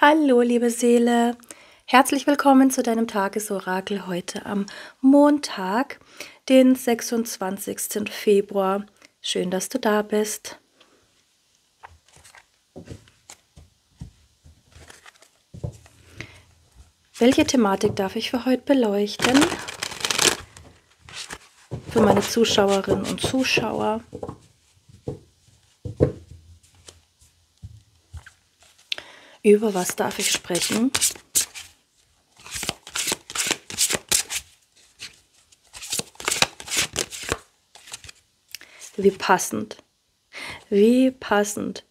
Hallo, liebe Seele. Herzlich willkommen zu deinem Tagesorakel heute am Montag, den 26. Februar. Schön, dass du da bist. Welche Thematik darf ich für heute beleuchten? Für meine Zuschauerinnen und Zuschauer. Über was darf ich sprechen? Wie passend. Wie passend.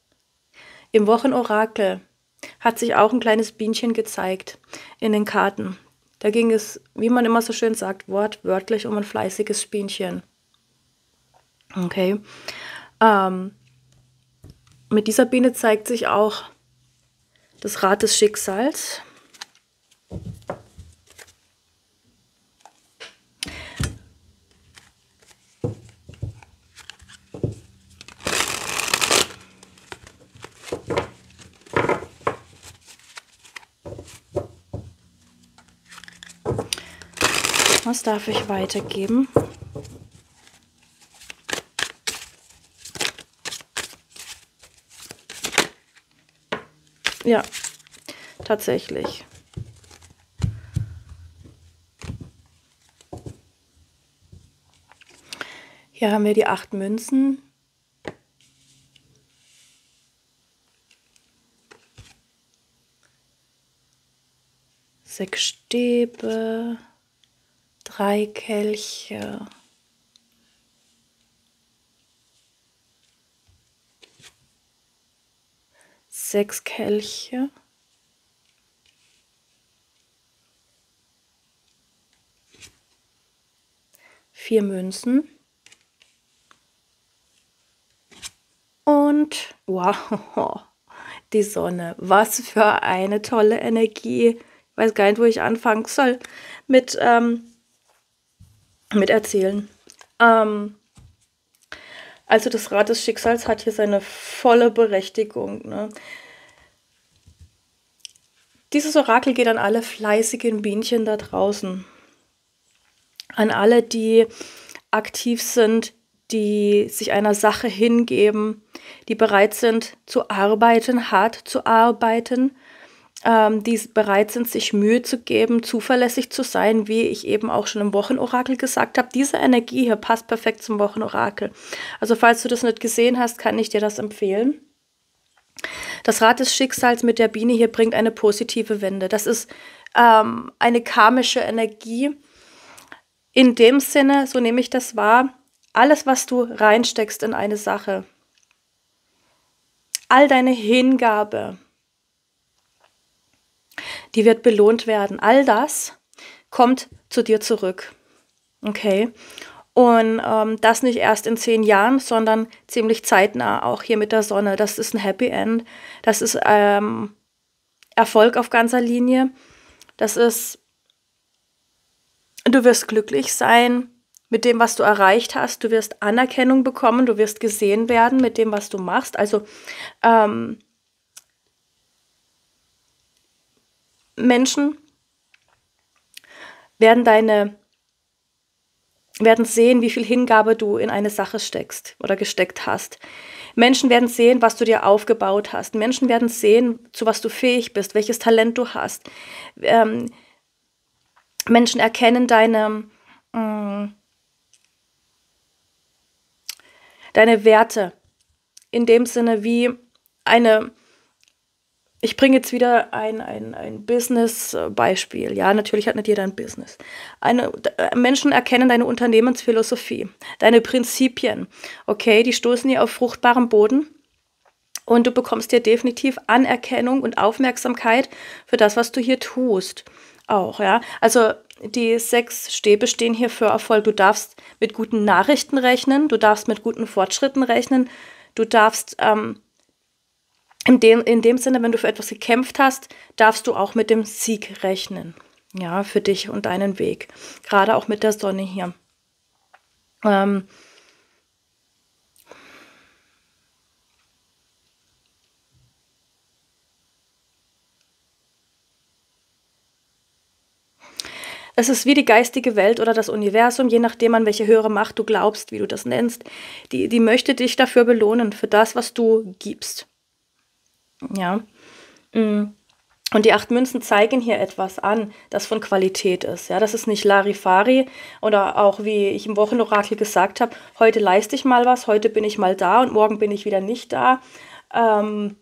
Im Wochenorakel hat sich auch ein kleines Bienchen gezeigt in den Karten. Da ging es, wie man immer so schön sagt, wortwörtlich um ein fleißiges Bienchen. Okay. Ähm, mit dieser Biene zeigt sich auch das Rad des Schicksals. Was darf ich weitergeben? Ja, tatsächlich. Hier haben wir die acht Münzen. Sechs Stäbe, drei Kelche. Sechs Kelche. Vier Münzen. Und wow, die Sonne. Was für eine tolle Energie. Ich weiß gar nicht, wo ich anfangen soll mit, ähm, mit erzählen. Ähm, also das Rad des Schicksals hat hier seine volle Berechtigung. Ne? Dieses Orakel geht an alle fleißigen Bienchen da draußen. An alle, die aktiv sind, die sich einer Sache hingeben, die bereit sind zu arbeiten, hart zu arbeiten ähm, die bereit sind, sich Mühe zu geben, zuverlässig zu sein, wie ich eben auch schon im Wochenorakel gesagt habe. Diese Energie hier passt perfekt zum Wochenorakel. Also falls du das nicht gesehen hast, kann ich dir das empfehlen. Das Rad des Schicksals mit der Biene hier bringt eine positive Wende. Das ist ähm, eine karmische Energie. In dem Sinne, so nehme ich das wahr, alles, was du reinsteckst in eine Sache, all deine Hingabe, die wird belohnt werden. All das kommt zu dir zurück. Okay. Und ähm, das nicht erst in zehn Jahren, sondern ziemlich zeitnah, auch hier mit der Sonne. Das ist ein Happy End. Das ist ähm, Erfolg auf ganzer Linie. Das ist, du wirst glücklich sein mit dem, was du erreicht hast. Du wirst Anerkennung bekommen. Du wirst gesehen werden mit dem, was du machst. Also ähm, Menschen werden deine werden sehen, wie viel Hingabe du in eine Sache steckst oder gesteckt hast. Menschen werden sehen, was du dir aufgebaut hast. Menschen werden sehen, zu was du fähig bist, welches Talent du hast. Ähm, Menschen erkennen deine, äh, deine Werte in dem Sinne wie eine ich bringe jetzt wieder ein, ein, ein Business-Beispiel. Ja, natürlich hat nicht jeder ein Business. Eine, Menschen erkennen deine Unternehmensphilosophie, deine Prinzipien. Okay, die stoßen hier auf fruchtbaren Boden und du bekommst dir definitiv Anerkennung und Aufmerksamkeit für das, was du hier tust. Auch, ja. Also die sechs Stäbe stehen hier für Erfolg. Du darfst mit guten Nachrichten rechnen, du darfst mit guten Fortschritten rechnen, du darfst ähm, in dem, in dem Sinne, wenn du für etwas gekämpft hast, darfst du auch mit dem Sieg rechnen. Ja, für dich und deinen Weg. Gerade auch mit der Sonne hier. Ähm, Es ist wie die geistige Welt oder das Universum, je nachdem, an welche höhere Macht du glaubst, wie du das nennst, die, die möchte dich dafür belohnen, für das, was du gibst. Ja. Mm. Und die acht Münzen zeigen hier etwas an, das von Qualität ist. Ja, das ist nicht Larifari oder auch wie ich im Wochenorakel gesagt habe, heute leiste ich mal was, heute bin ich mal da und morgen bin ich wieder nicht da. Ähm,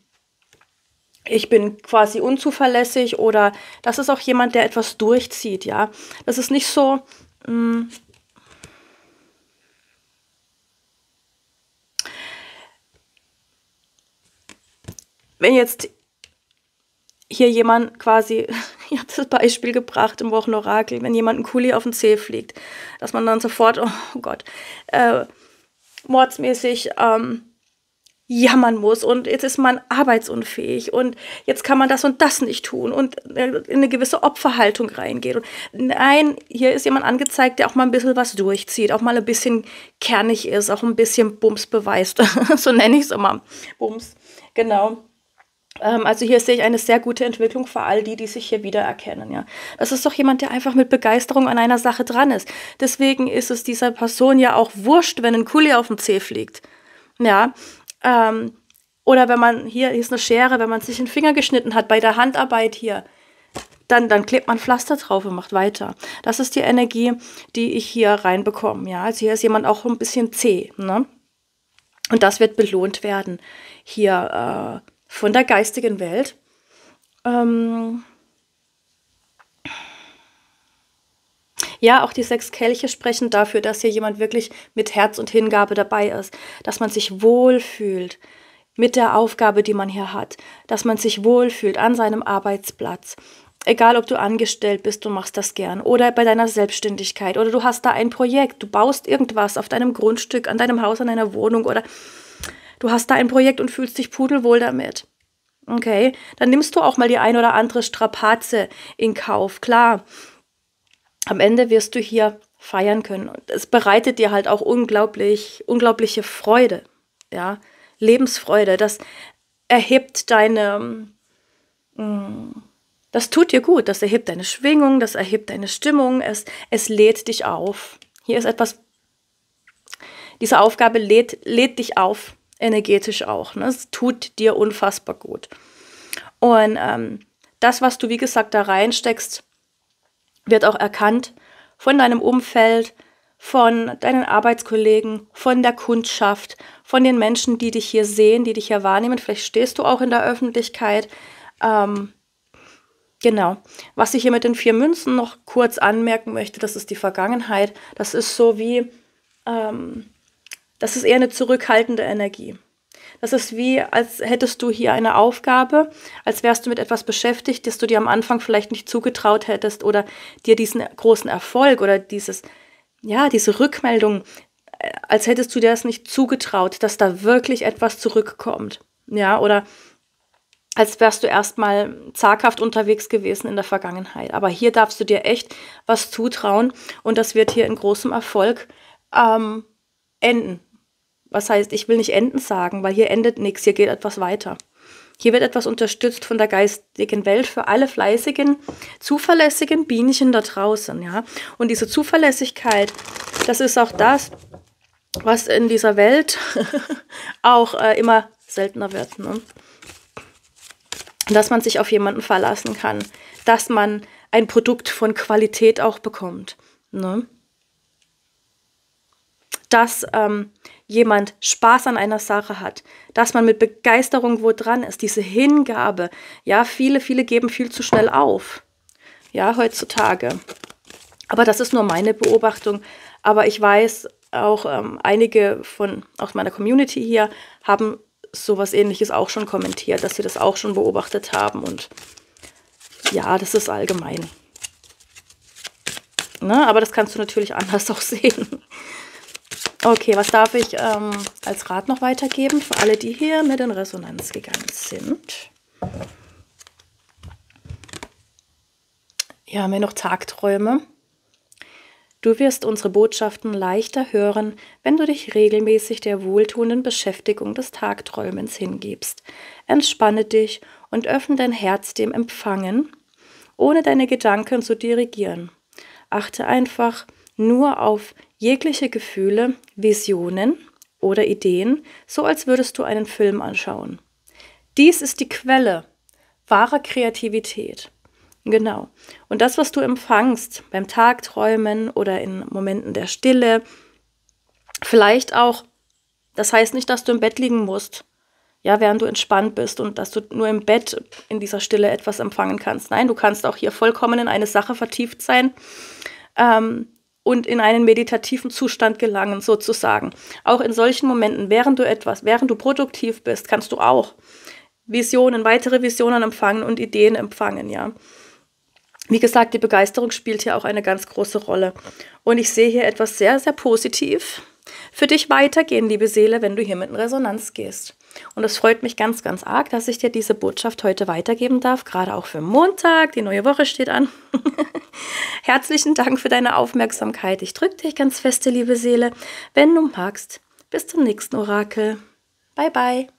ich bin quasi unzuverlässig oder das ist auch jemand, der etwas durchzieht. Ja, das ist nicht so. Mh, wenn jetzt hier jemand quasi, ich habe das Beispiel gebracht im Wochenorakel, wenn jemand ein Kuli auf den Zeh fliegt, dass man dann sofort, oh Gott, äh, mordsmäßig ähm, jammern muss und jetzt ist man arbeitsunfähig und jetzt kann man das und das nicht tun und in eine gewisse Opferhaltung reingeht. Und nein, hier ist jemand angezeigt, der auch mal ein bisschen was durchzieht, auch mal ein bisschen kernig ist, auch ein bisschen Bums beweist. so nenne ich es immer. Bums, genau. Ähm, also hier sehe ich eine sehr gute Entwicklung für all die, die sich hier wiedererkennen. Ja. Das ist doch jemand, der einfach mit Begeisterung an einer Sache dran ist. Deswegen ist es dieser Person ja auch wurscht, wenn ein Kuli auf dem Zeh fliegt. Ja. Ähm, oder wenn man, hier ist eine Schere, wenn man sich den Finger geschnitten hat bei der Handarbeit hier, dann, dann klebt man Pflaster drauf und macht weiter. Das ist die Energie, die ich hier reinbekomme. Ja. Also hier ist jemand auch ein bisschen zäh. Ne? Und das wird belohnt werden. Hier, äh, von der geistigen Welt. Ähm ja, auch die sechs Kelche sprechen dafür, dass hier jemand wirklich mit Herz und Hingabe dabei ist, dass man sich wohlfühlt mit der Aufgabe, die man hier hat, dass man sich wohlfühlt an seinem Arbeitsplatz. Egal, ob du angestellt bist, du machst das gern. Oder bei deiner Selbstständigkeit. Oder du hast da ein Projekt. Du baust irgendwas auf deinem Grundstück, an deinem Haus, an deiner Wohnung. Oder Du hast da ein Projekt und fühlst dich pudelwohl damit. Okay, dann nimmst du auch mal die ein oder andere Strapaze in Kauf. Klar, am Ende wirst du hier feiern können. Es bereitet dir halt auch unglaublich, unglaubliche Freude. Ja, Lebensfreude. Das erhebt deine, mm, das tut dir gut. Das erhebt deine Schwingung, das erhebt deine Stimmung. Es, es lädt dich auf. Hier ist etwas, diese Aufgabe lädt, lädt dich auf energetisch auch. Ne? Es tut dir unfassbar gut. Und ähm, das, was du, wie gesagt, da reinsteckst, wird auch erkannt von deinem Umfeld, von deinen Arbeitskollegen, von der Kundschaft, von den Menschen, die dich hier sehen, die dich hier wahrnehmen. Vielleicht stehst du auch in der Öffentlichkeit. Ähm, genau. Was ich hier mit den vier Münzen noch kurz anmerken möchte, das ist die Vergangenheit. Das ist so wie, ähm, das ist eher eine zurückhaltende Energie. Das ist wie, als hättest du hier eine Aufgabe, als wärst du mit etwas beschäftigt, das du dir am Anfang vielleicht nicht zugetraut hättest oder dir diesen großen Erfolg oder dieses, ja, diese Rückmeldung, äh, als hättest du dir das nicht zugetraut, dass da wirklich etwas zurückkommt. Ja, oder als wärst du erstmal zaghaft unterwegs gewesen in der Vergangenheit. Aber hier darfst du dir echt was zutrauen und das wird hier in großem Erfolg ähm, enden. Was heißt, ich will nicht enden sagen, weil hier endet nichts, hier geht etwas weiter. Hier wird etwas unterstützt von der geistigen Welt für alle fleißigen, zuverlässigen Bienchen da draußen, ja. Und diese Zuverlässigkeit, das ist auch das, was in dieser Welt auch äh, immer seltener wird. Ne? Dass man sich auf jemanden verlassen kann, dass man ein Produkt von Qualität auch bekommt. Ne? Dass ähm, jemand Spaß an einer Sache hat, dass man mit Begeisterung wo dran ist, diese Hingabe. Ja, viele, viele geben viel zu schnell auf. Ja, heutzutage. Aber das ist nur meine Beobachtung. Aber ich weiß, auch ähm, einige von aus meiner Community hier haben sowas ähnliches auch schon kommentiert, dass sie das auch schon beobachtet haben. Und ja, das ist allgemein. Ne? Aber das kannst du natürlich anders auch sehen. Okay, was darf ich ähm, als Rat noch weitergeben für alle, die hier mit in Resonanz gegangen sind? Hier haben wir noch Tagträume. Du wirst unsere Botschaften leichter hören, wenn du dich regelmäßig der wohltuenden Beschäftigung des Tagträumens hingibst. Entspanne dich und öffne dein Herz dem Empfangen, ohne deine Gedanken zu dirigieren. achte einfach nur auf jegliche Gefühle, Visionen oder Ideen, so als würdest du einen Film anschauen. Dies ist die Quelle wahrer Kreativität. Genau. Und das, was du empfangst beim Tagträumen oder in Momenten der Stille, vielleicht auch, das heißt nicht, dass du im Bett liegen musst, ja, während du entspannt bist und dass du nur im Bett in dieser Stille etwas empfangen kannst. Nein, du kannst auch hier vollkommen in eine Sache vertieft sein ähm, und in einen meditativen Zustand gelangen, sozusagen. Auch in solchen Momenten, während du etwas, während du produktiv bist, kannst du auch Visionen, weitere Visionen empfangen und Ideen empfangen, ja. Wie gesagt, die Begeisterung spielt hier auch eine ganz große Rolle. Und ich sehe hier etwas sehr, sehr positiv für dich weitergehen, liebe Seele, wenn du hier mit in Resonanz gehst. Und es freut mich ganz, ganz arg, dass ich dir diese Botschaft heute weitergeben darf, gerade auch für Montag. Die neue Woche steht an. Herzlichen Dank für deine Aufmerksamkeit. Ich drücke dich ganz feste, liebe Seele. Wenn du magst, bis zum nächsten Orakel. Bye, bye.